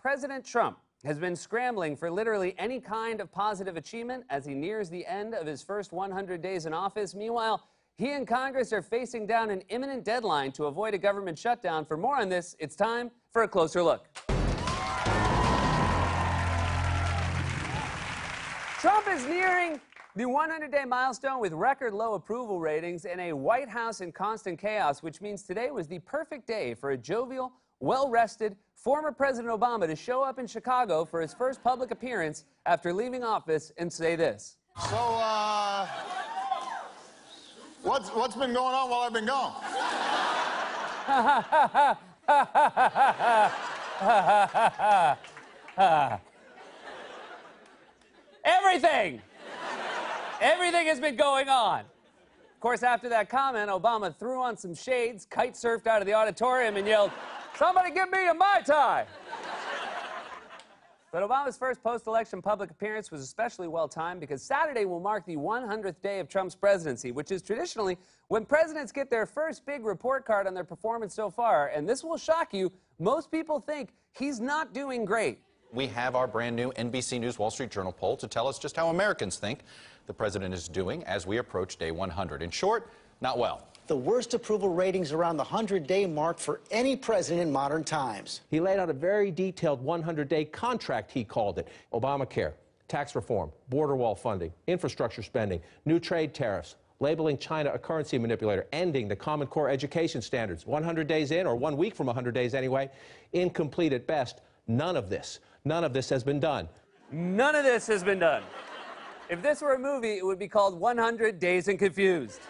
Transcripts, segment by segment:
President Trump has been scrambling for literally any kind of positive achievement as he nears the end of his first 100 days in office. Meanwhile, he and Congress are facing down an imminent deadline to avoid a government shutdown. For more on this, it's time for a closer look. Trump is nearing the 100 day milestone with record low approval ratings and a White House in constant chaos, which means today was the perfect day for a jovial, well rested former President Obama to show up in Chicago for his first public appearance after leaving office and say this. So, uh, what's, what's been going on while I've been gone? Everything! Everything has been going on. Of course, after that comment, Obama threw on some shades, kite surfed out of the auditorium, and yelled, Somebody give me a Mai Tai! But Obama's first post election public appearance was especially well timed because Saturday will mark the 100th day of Trump's presidency, which is traditionally when presidents get their first big report card on their performance so far. And this will shock you. Most people think he's not doing great. We have our brand new NBC News Wall Street Journal poll to tell us just how Americans think the president is doing as we approach day 100. In short, not well the worst approval ratings around the 100 day mark for any president in modern times. He laid out a very detailed 100 day contract, he called it Obamacare, tax reform, border wall funding, infrastructure spending, new trade tariffs, labeling China a currency manipulator, ending the Common Core education standards. 100 days in, or one week from 100 days anyway, incomplete at best. None of this, none of this has been done. None of this has been done. If this were a movie, it would be called 100 Days and Confused.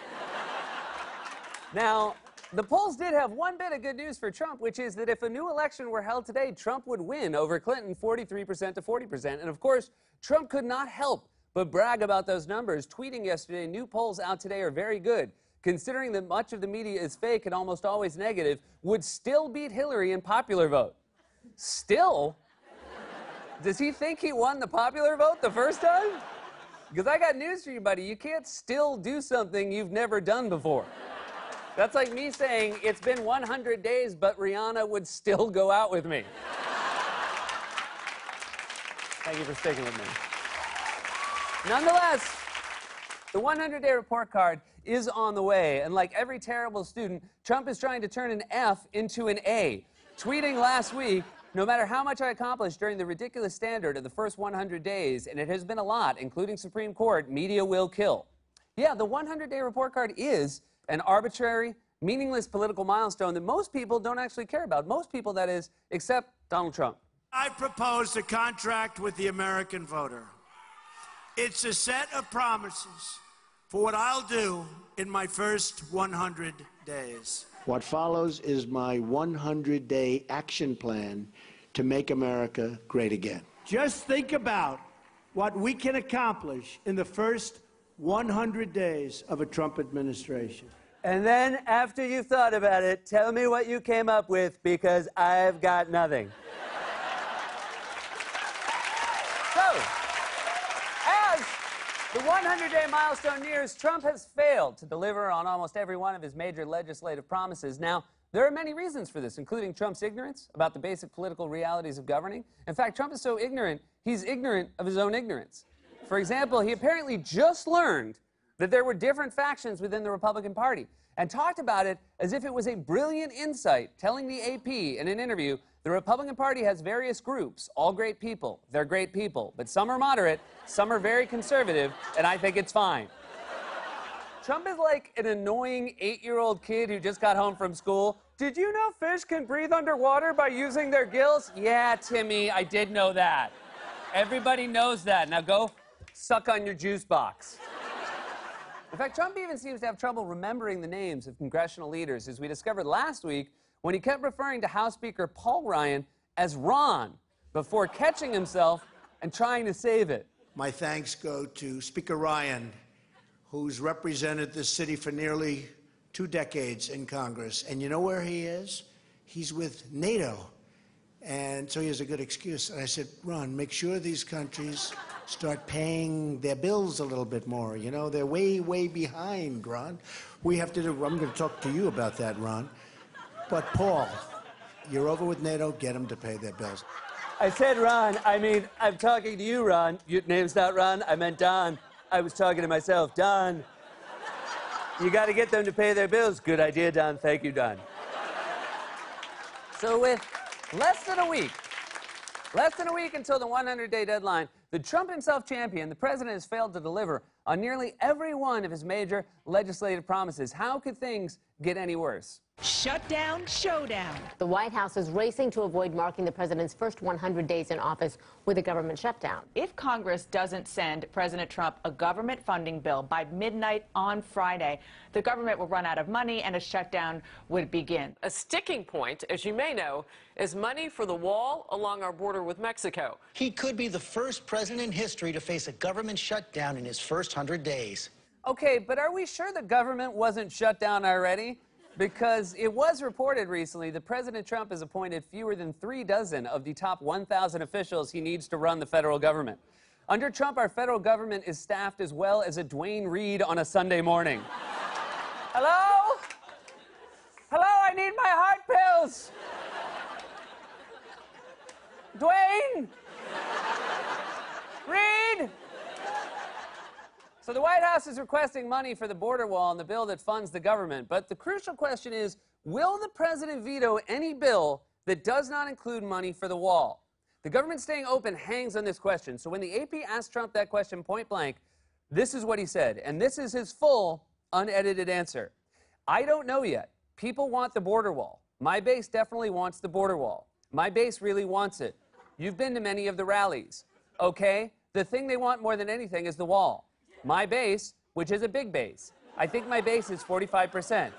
Now, the polls did have one bit of good news for Trump, which is that if a new election were held today, Trump would win over Clinton 43% to 40%. And of course, Trump could not help but brag about those numbers, tweeting yesterday new polls out today are very good. Considering that much of the media is fake and almost always negative, would still beat Hillary in popular vote. Still? Does he think he won the popular vote the first time? Because I got news for you, buddy. You can't still do something you've never done before. That's like me saying it's been 100 days, but Rihanna would still go out with me. Thank you for sticking with me. Nonetheless, the 100 day report card is on the way, and like every terrible student, Trump is trying to turn an F into an A. Tweeting last week, no matter how much I accomplished during the ridiculous standard of the first 100 days, and it has been a lot, including Supreme Court, media will kill. Yeah, the 100 day report card is an arbitrary, meaningless political milestone that most people don't actually care about. Most people, that is, except Donald Trump. I propose a contract with the American voter. It's a set of promises for what I'll do in my first 100 days. What follows is my 100 day action plan to make America great again. Just think about what we can accomplish in the first 100 days of a Trump administration. And then, after you've thought about it, tell me what you came up with because I've got nothing. so, as the 100 day milestone nears, Trump has failed to deliver on almost every one of his major legislative promises. Now, there are many reasons for this, including Trump's ignorance about the basic political realities of governing. In fact, Trump is so ignorant, he's ignorant of his own ignorance. For example, he apparently just learned that there were different factions within the Republican Party and talked about it as if it was a brilliant insight, telling the AP in an interview the Republican Party has various groups, all great people. They're great people, but some are moderate, some are very conservative, and I think it's fine. Trump is like an annoying eight year old kid who just got home from school. Did you know fish can breathe underwater by using their gills? Yeah, Timmy, I did know that. Everybody knows that. Now go suck on your juice box. In fact, Trump even seems to have trouble remembering the names of congressional leaders, as we discovered last week when he kept referring to House Speaker Paul Ryan as Ron before catching himself and trying to save it. My thanks go to Speaker Ryan, who's represented this city for nearly two decades in Congress. And you know where he is? He's with NATO. And so he has a good excuse. And I said, Ron, make sure these countries start paying their bills a little bit more. You know, they're way, way behind, Ron. We have to do, I'm going to talk to you about that, Ron. But Paul, you're over with NATO, get them to pay their bills. I said Ron. I mean, I'm talking to you, Ron. Your name's not Ron. I meant Don. I was talking to myself. Don. You got to get them to pay their bills. Good idea, Don. Thank you, Don. So, with less than a week, less than a week until the 100 day deadline, the Trump himself champion, the president has failed to deliver on nearly every one of his major legislative promises. How could things get any worse? Shutdown showdown. The White House is racing to avoid marking the president's first 100 days in office with a government shutdown. If Congress doesn't send President Trump a government funding bill by midnight on Friday, the government will run out of money and a shutdown would begin. A sticking point, as you may know, is money for the wall along our border with Mexico. He could be the first president in history to face a government shutdown in his first 100 days. Okay, but are we sure the government wasn't shut down already? Because it was reported recently that President Trump has appointed fewer than three dozen of the top 1,000 officials he needs to run the federal government. Under Trump, our federal government is staffed as well as a Duane Reade on a Sunday morning. Hello? Hello, I need my heart pills. Duane? Reade? So the White House is requesting money for the border wall and the bill that funds the government. But the crucial question is will the president veto any bill that does not include money for the wall? The government staying open hangs on this question. So when the AP asked Trump that question point blank, this is what he said. And this is his full, unedited answer. I don't know yet. People want the border wall. My base definitely wants the border wall. My base really wants it. You've been to many of the rallies. Okay? The thing they want more than anything is the wall. My base, which is a big base, I think my base is 45%.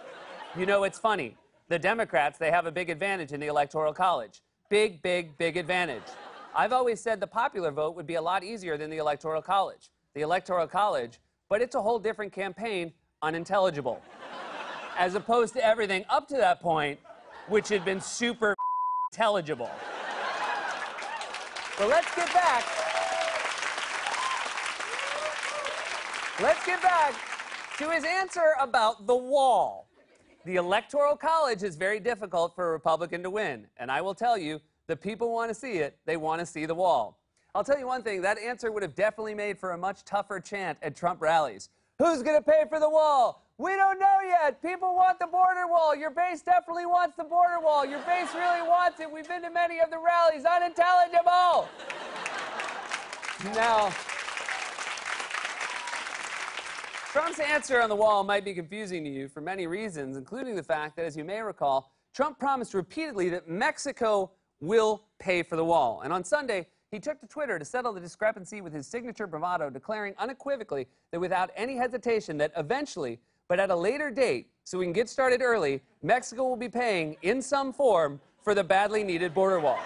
You know, it's funny. The Democrats, they have a big advantage in the Electoral College. Big, big, big advantage. I've always said the popular vote would be a lot easier than the Electoral College. The Electoral College, but it's a whole different campaign, unintelligible. As opposed to everything up to that point, which had been super intelligible. But let's get back Let's get back to his answer about the wall. The Electoral College is very difficult for a Republican to win. And I will tell you, the people want to see it. They want to see the wall. I'll tell you one thing that answer would have definitely made for a much tougher chant at Trump rallies. Who's going to pay for the wall? We don't know yet. People want the border wall. Your base definitely wants the border wall. Your base really wants it. We've been to many of the rallies. Unintelligible. now, Trump's answer on the wall might be confusing to you for many reasons, including the fact that, as you may recall, Trump promised repeatedly that Mexico will pay for the wall. And on Sunday, he took to Twitter to settle the discrepancy with his signature bravado, declaring unequivocally that without any hesitation that eventually, but at a later date, so we can get started early, Mexico will be paying in some form for the badly needed border wall.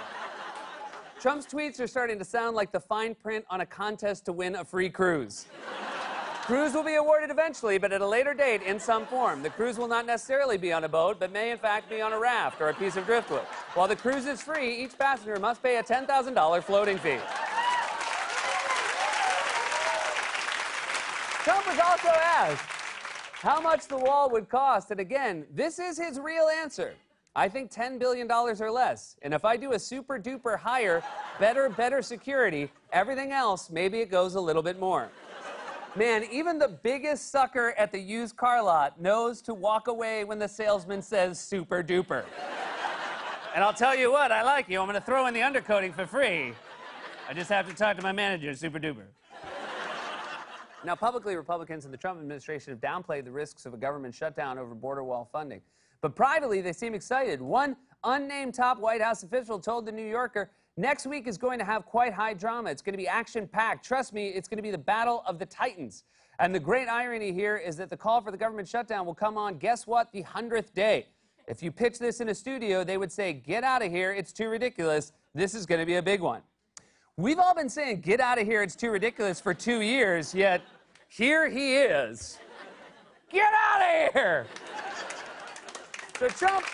Trump's tweets are starting to sound like the fine print on a contest to win a free cruise. Cruise will be awarded eventually, but at a later date in some form. The cruise will not necessarily be on a boat, but may in fact be on a raft or a piece of driftwood. While the cruise is free, each passenger must pay a $10,000 floating fee. Trump was also asked how much the wall would cost, and again, this is his real answer. I think $10 billion or less. And if I do a super duper higher, better, better security, everything else, maybe it goes a little bit more. Man, even the biggest sucker at the used car lot knows to walk away when the salesman says super duper. and I'll tell you what, I like you. I'm going to throw in the undercoating for free. I just have to talk to my manager, super duper. Now, publicly, Republicans in the Trump administration have downplayed the risks of a government shutdown over border wall funding. But privately, they seem excited. One unnamed top White House official told The New Yorker Next week is going to have quite high drama. It's going to be action packed. Trust me, it's going to be the battle of the Titans. And the great irony here is that the call for the government shutdown will come on, guess what, the 100th day. If you pitch this in a studio, they would say, Get out of here, it's too ridiculous. This is going to be a big one. We've all been saying, Get out of here, it's too ridiculous for two years, yet here he is. Get out of here! So Trump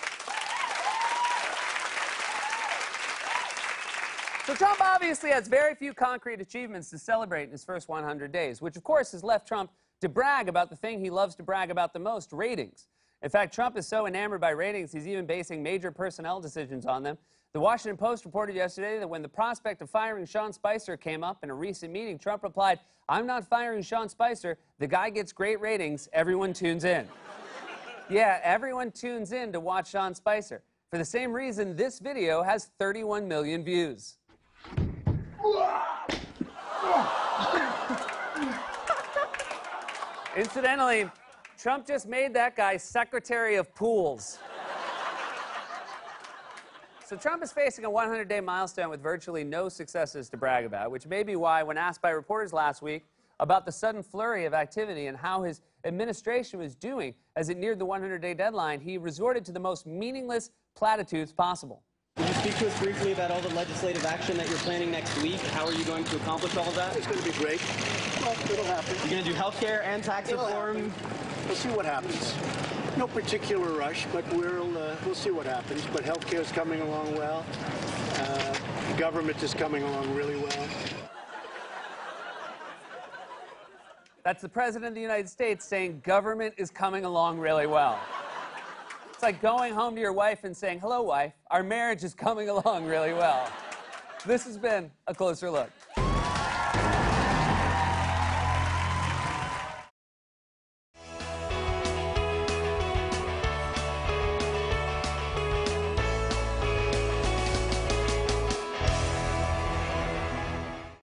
So Trump obviously has very few concrete achievements to celebrate in his first 100 days, which of course has left Trump to brag about the thing he loves to brag about the most, ratings. In fact, Trump is so enamored by ratings, he's even basing major personnel decisions on them. The Washington Post reported yesterday that when the prospect of firing Sean Spicer came up in a recent meeting, Trump replied, I'm not firing Sean Spicer. The guy gets great ratings. Everyone tunes in. yeah, everyone tunes in to watch Sean Spicer. For the same reason, this video has 31 million views. Incidentally, Trump just made that guy Secretary of Pools. So Trump is facing a 100 day milestone with virtually no successes to brag about, which may be why, when asked by reporters last week about the sudden flurry of activity and how his administration was doing as it neared the 100 day deadline, he resorted to the most meaningless platitudes possible. Could you speak to us briefly about all the legislative action that you're planning next week? How are you going to accomplish all of that? It's going to be great. Well, it'll happen. You're going to do health care and tax It'll reform? happen. We'll see what happens. No particular rush, but we'll uh, we'll see what happens. But healthcare is coming along well. Uh, government is coming along really well. That's the President of the United States saying government is coming along really well. It's like going home to your wife and saying, Hello, wife, our marriage is coming along really well. This has been a closer look.